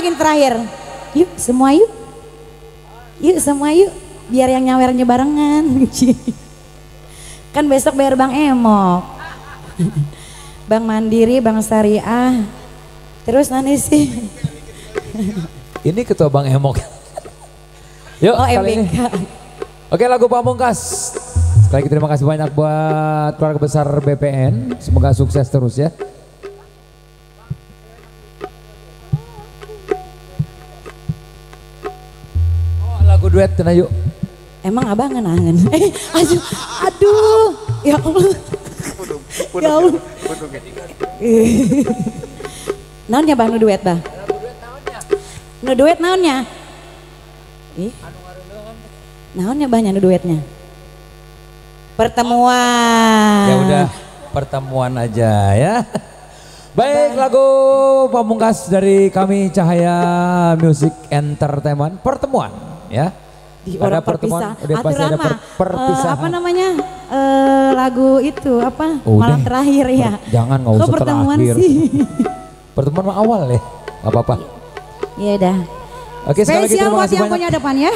lagi terakhir? Yuk semua yuk. Yuk semua yuk. Biar yang nyawernya barengan. kan besok bayar Bang Emok. Bang Mandiri, Bang Syariah. Terus nanti sih. Ini ketua Bang Emok. Yuk Oh kali ini. MBK. Oke lagu Pamungkas. Sekali lagi terima kasih banyak buat keluarga besar BPN. Semoga sukses terus ya. Duet kena yuk. Emang abang ngenangan? Eh, aduh, aduh, ya Allah. Ya Allah. Naonnya bang, nu duet bang? Nu duet naonnya? Ih. Naonnya banyak nu duetnya? Pertemuan. Ya udah pertemuan aja ya. Baik lagu pamungkas dari kami Cahaya Music Entertainment pertemuan ya. Di Ada orang pertemuan, perpisah. udah pasti ada per- perpisahan. apa namanya? eh, lagu itu apa? Udah. Malam terakhir ya. Per- jangan, nggak usah pertemuan terakhir. sih? Pertemuan mah awal ya, nggak apa-apa. ya udah. Oke sekali lagi Spesial terima buat kasih yang banyak. punya depan ya.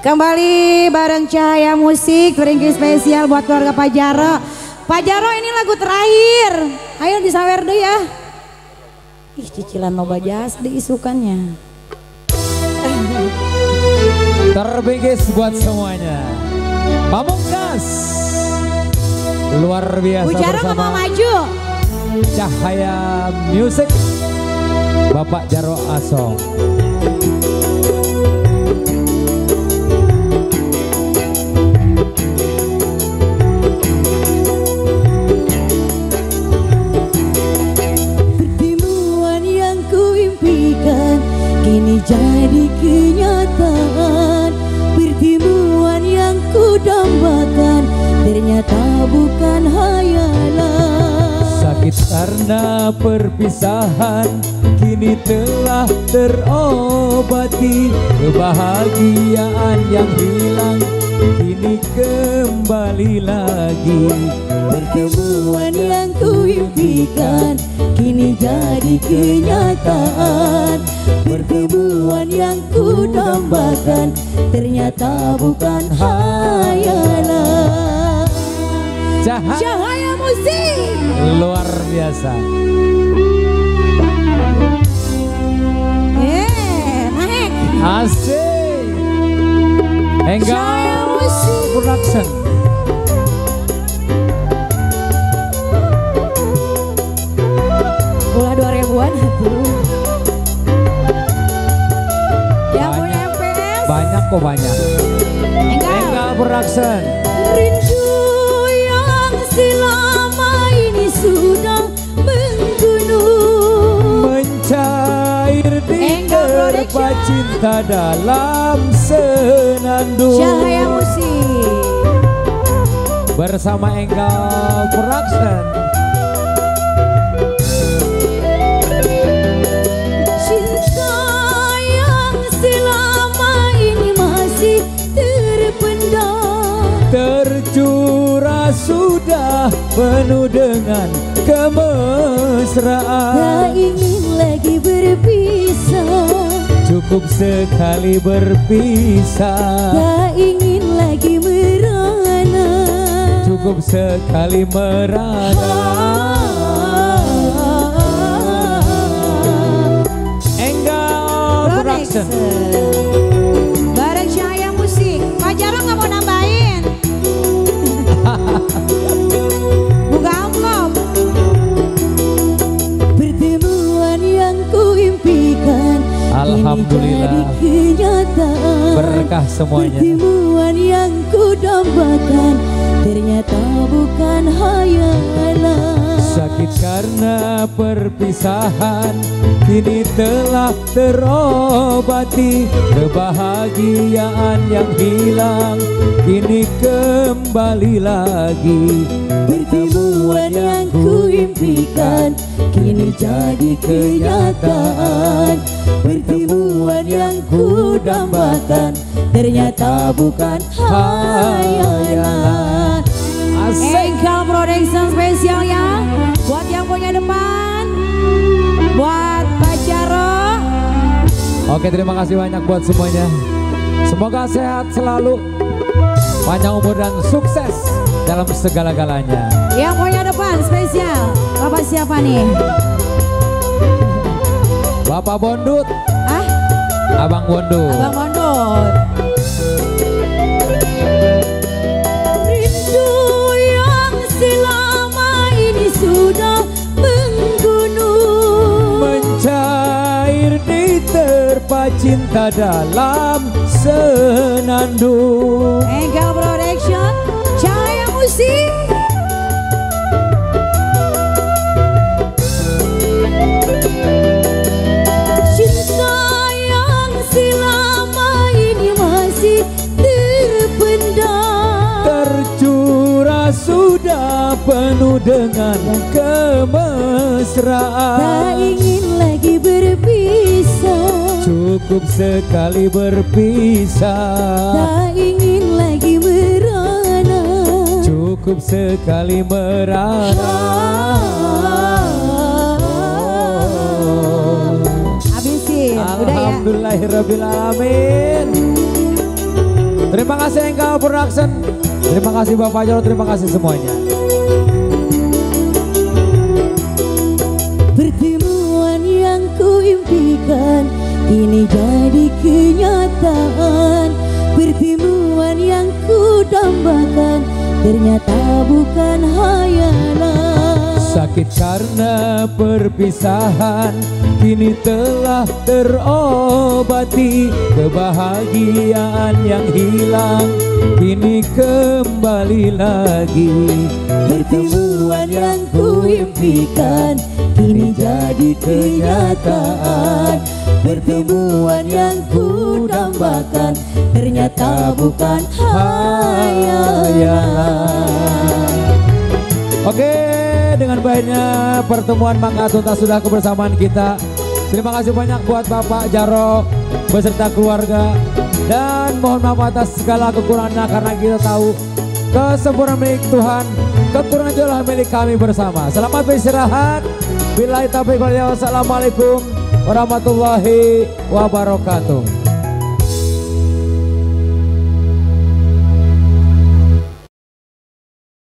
Kembali bareng Cahaya Musik, ringki spesial buat keluarga Pak Jaro. Pak Jaro ini lagu terakhir. Ayo disawer deh ya. Ih cicilan loba jasa diisukannya. Terbingkis buat semuanya. Pamungkas luar biasa Bu bersama mau maju. Cahaya Music Bapak Jaro Asong. Sakit karena perpisahan kini telah terobati Kebahagiaan yang hilang kini kembali lagi Pertemuan yang kuimpikan kini jadi kenyataan. Pertemuan yang kudambakan ternyata bukan hayalan. Musik. luar biasa Eh, naik. Asik Enggak. Production Ulah 2000-an tuh. Yang punya Banyak. MPS. Banyak kok banyak Enggak. Enggak Production Rindu Derpa cinta dalam senandung Cahaya musik. Bersama Enggal Production Cinta yang selama ini masih terpendam. Tercurah sudah penuh dengan kemesraan Tak ingin lagi berpisah. Cukup sekali berpisah. Tak ingin lagi merana. Cukup sekali merana. Enggal Production. Bareng Berkah semuanya Pertemuan yang kudambakan ternyata bukan hayalan. Sakit karena perpisahan Kini telah terobati Kebahagiaan yang hilang Kini kembali lagi Pertemuan yang kuimpikan kini jadi kenyataan. Yang kudambakan ternyata bukan hayalan. Asik. Engkau Production spesial ya. Buat yang punya depan, buat Oke terima kasih banyak buat semuanya. Semoga sehat selalu, panjang umur dan sukses dalam segala-galanya. Yang punya depan spesial, Bapak siapa nih? Bapak Bondut, Ah, Abang Bondut. Abang Bondot. Rindu yang selama ini sudah menggunung Mencair diterpa cinta dalam senandung. Engkel Production, Cahaya Musik. Dengan Tak kemesraan. ingin lagi berpisah Cukup sekali berpisah. Tak ingin lagi merana Cukup sekali merana. Habisin, udah ya. Terima kasih Engkau Production. Terima kasih Bapak Jaro, terima kasih semuanya. Ternyata bukan hayalan. Sakit karena perpisahan Kini telah terobati. Kebahagiaan yang hilang Kini kembali lagi. Pertemuan yang kuimpikan Kini jadi kenyataan. Pertemuan yang ku dambakan Ternyata bukan hayalan Oke, dengan baiknya pertemuan Mangga tuntas sudah kebersamaan kita. Terima kasih banyak buat Bapak Jaro beserta keluarga dan mohon maaf atas segala kekurangannya karena kita tahu kesempurnaan milik Tuhan, kekurangan juga milik kami bersama. Selamat beristirahat. Bila taufiq wal hidayah. Wassalamualaikum warahmatullahi wabarakatuh.